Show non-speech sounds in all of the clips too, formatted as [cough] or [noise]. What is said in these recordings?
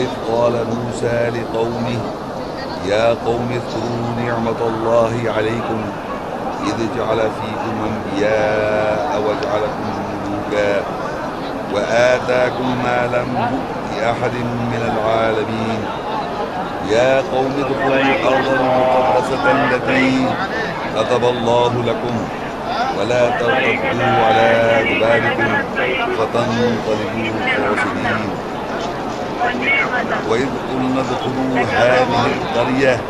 وإذ قال موسى لقومه يا قوم اذكروا نعمة الله عليكم إذ جعل فيكم أنبياء وجعلكم ملوكا وآتاكم ما لم يؤت أحد من العالمين. يا قوم ادخلوا الأرض المقدسة التي كتب الله لكم ولا ترتدوا على أدباركم فتنقلبوا خاسرين. وإذ قلنا ادخلوا هذه القرية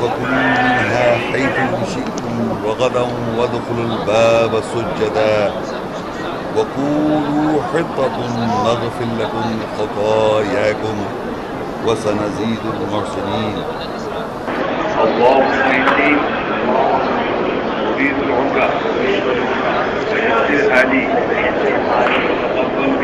فكلوا منها حيث شئتم رغدا وادخلوا الباب سجدا وقولوا حطة نغفر لكم خطاياكم وسنزيد المحسنين اللهم إني أريد العمرة. فيسرها لي وتفضل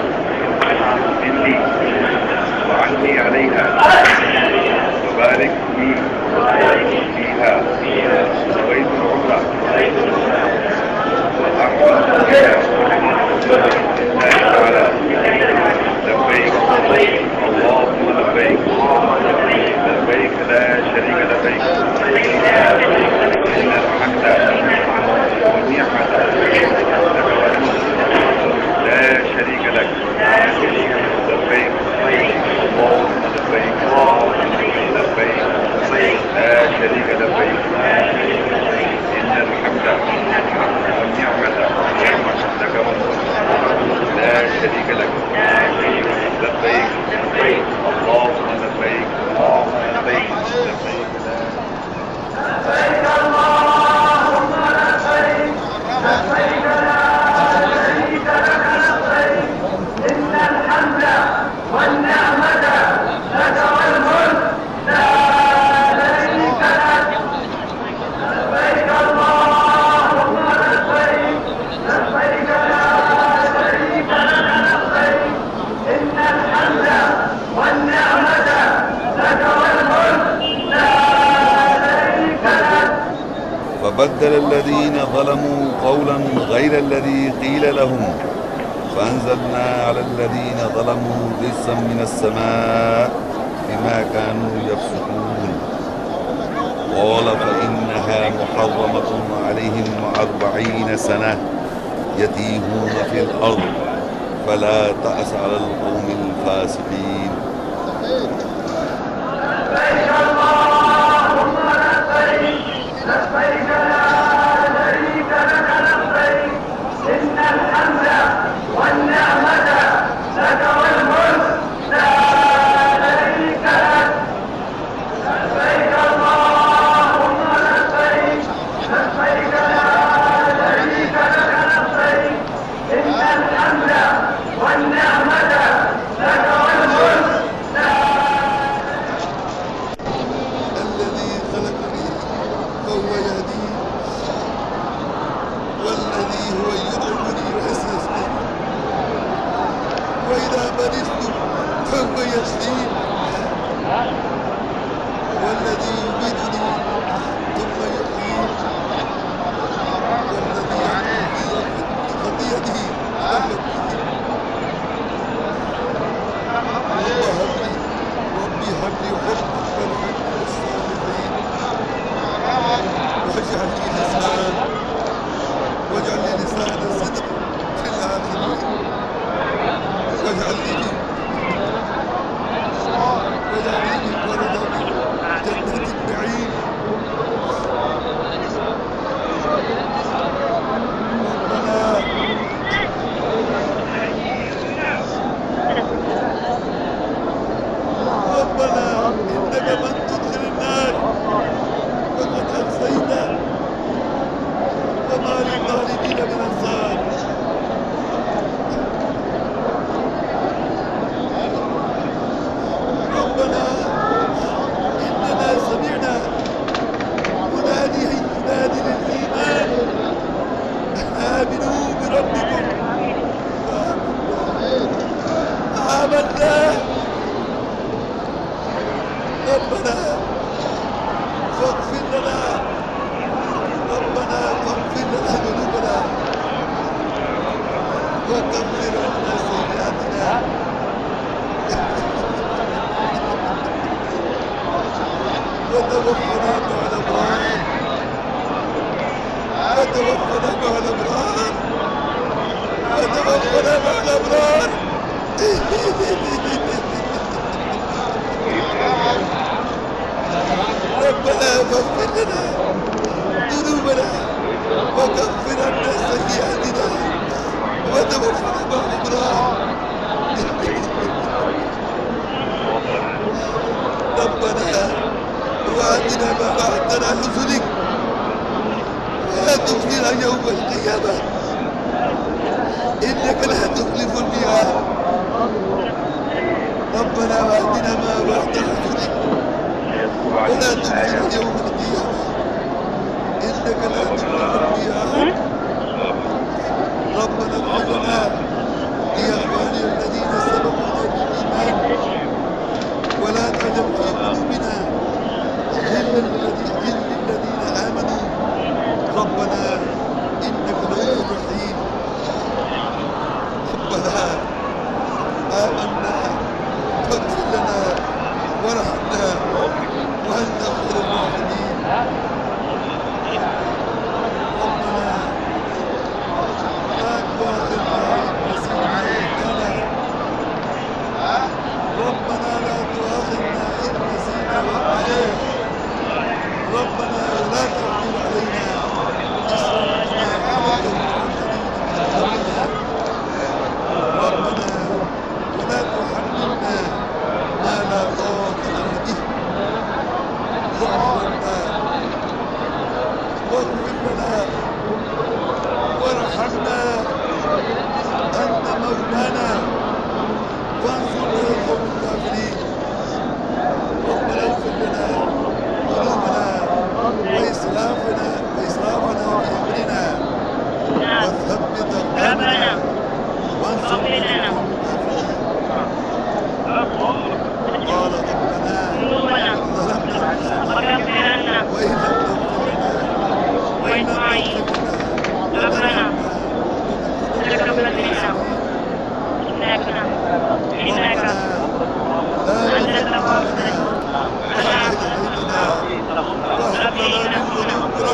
فبدل الذين ظلموا قولا غير الذي قيل لهم. فأنزلنا على الذين ظلموا رجسا من السماء بما كانوا يفسقون. قال فإنها محرمة عليهم أربعين سنة يتيهون في الأرض. فلا تأس على القوم الفاسقين. الذي وإذا مرضت فهو يشفين والذي يميتني ثم يحيين والذي يعطيني خطيئته أهلك ربي هب لي من الصالحين واجعل لي لسان توفنا على ابراهيم لا توفنا على ابراهيم لا توفنا على ابراهيم ربنا فاغفر لنا ذنوبنا وكفر عنا سيئاتنا وتوفنا مع ابراهيم ربنا بعدنا ما بعدنا حزنك لا إلى يوم القيامة. إنك لا تخلف الميعاد. ربنا بعدنا ما وعد حزنك ولا تخلف يوم القيامة. إنك لا تخلف الميعاد. ربنا بعدنا لنا لإخواننا الذين سبقونا بالإيمان. ولا تجعل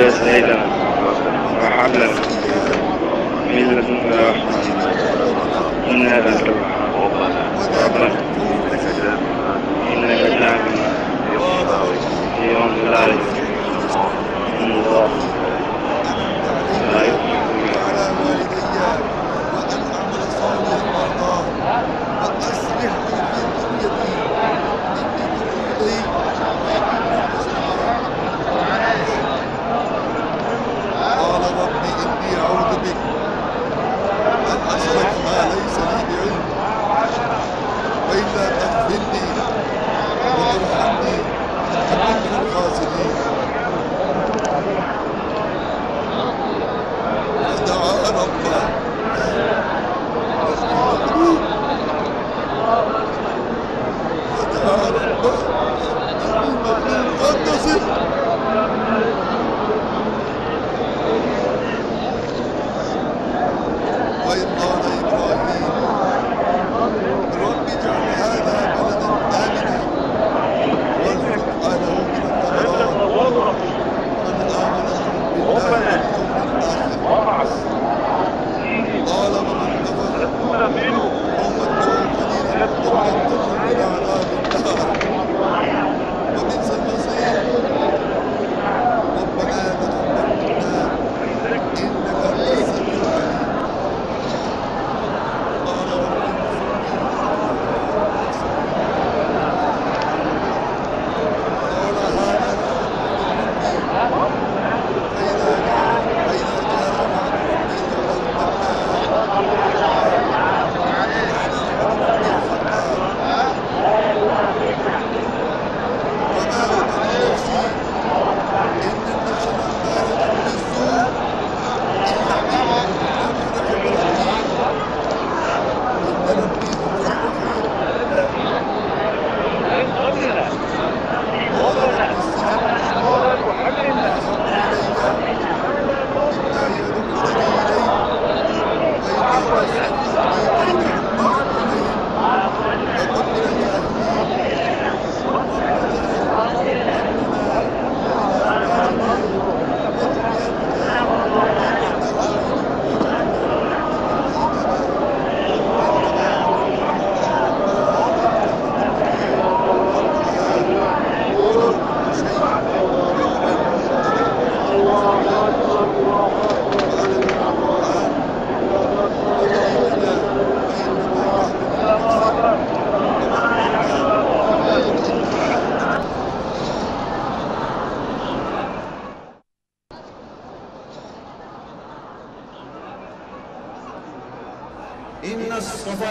يا سيدا وحبلا من لدنك رحمة إنا أنت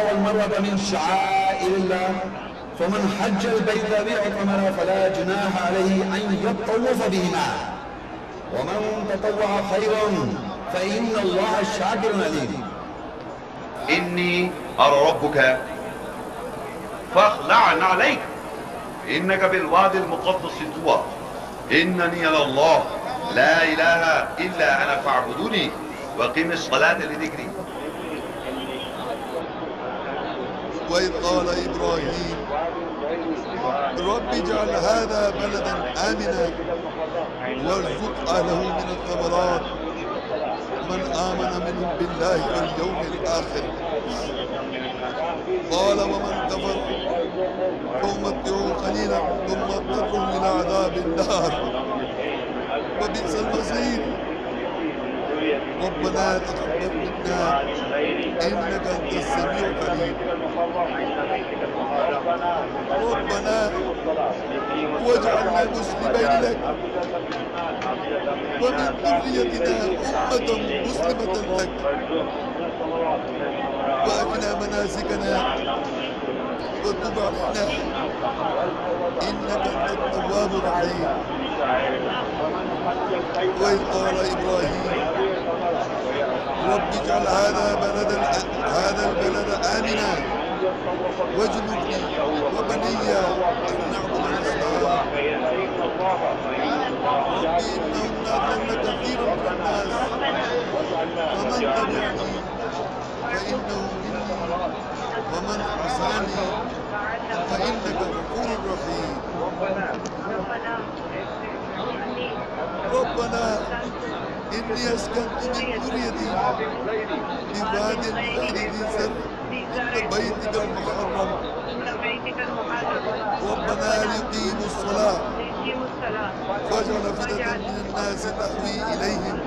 والمروة من شعائر الله فمن حج البيت باعتمر فلا جناح عليه أن يطوف بهما. ومن تطوع خيرا فإن الله شاكر عليم. إني أرى ربك فاخلع عليك. إنك بالوادي المقدس طوى إنني أنا الله. لا إله إلا أنا فاعبدوني وقم الصلاة لذكري. وإذ قال إبراهيم رب اجعل هذا بلدا آمنا وارزق أهله من الثمرات. من آمن منهم بالله واليوم الآخر. قال ومن كفر فأمتعه قليلا ثم اضطره إلى عذاب النار. وبئس المصير. ربنا تقبل منا. إنك أنت السميع العليم ربنا واجعلنا مسلمين لك. ومن ذريتنا أمة مسلمة لك. وأرنا مناسكنا وتب علينا. إنك أنت التواب الرحيم. وإذ قال إبراهيم. رب اجعل هذا بلدا إني أسكنت من ذريتي بواد غير ذي زرع بيتك المحرم ربنا ليقيموا الصلاة فاجعل أفئدة من الناس تهوي إليهم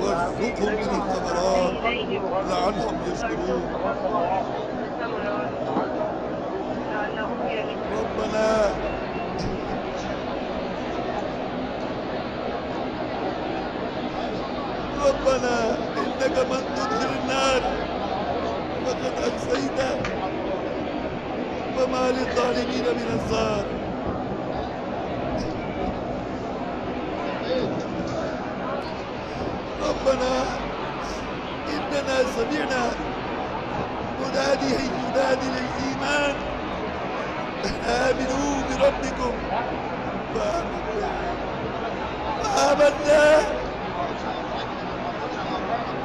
وارزقهم من الثمرات لعلهم يشكرون ربنا ربنا إنك من تدخل النار. فقد أخزيته وما للظالمين من أنصار. ربنا إننا سمعنا مناديا ينادي للإيمان. آمنوا بربكم. فآمنا.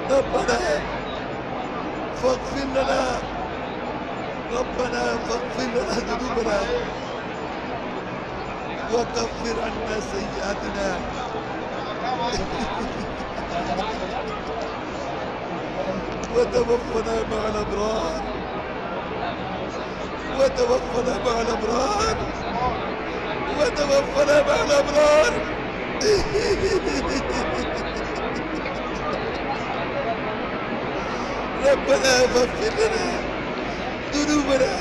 ربنا فاغفر لنا. ربنا فاغفر لنا ذنوبنا وكفر عنا سيئاتنا. [laughs] وتوفنا مع الأبرار. وتوفنا مع الأبرار. وتوفنا مع الأبرار. [laughs] ربنا فاغفر لنا ذنوبنا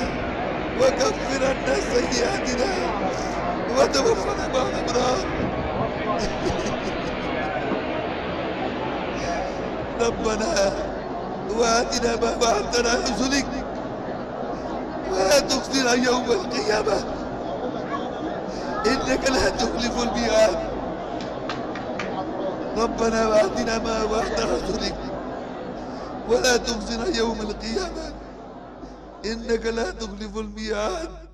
وكفر عنا سيئاتنا وتوفنا مع الأبرار. [laughs] ربنا وآتنا ما على رسلك ولا تخزنا يوم القيامة. إنك لا تخلف الميعاد. ربنا وآتنا ما على رسلك ولا تخزنا يوم القيامة. إنك لا تخلف الميعاد.